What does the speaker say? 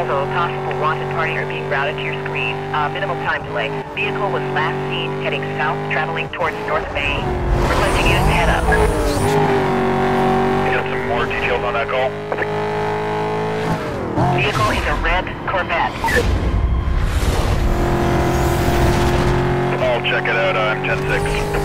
District possible wanted party are being routed to your screen. Uh, minimal time delay. Vehicle was last seen heading south, traveling towards North Bay. Requesting you to head up. Got some more details on that call. Vehicle is a red Corvette. I'll check it out. I'm 10-6.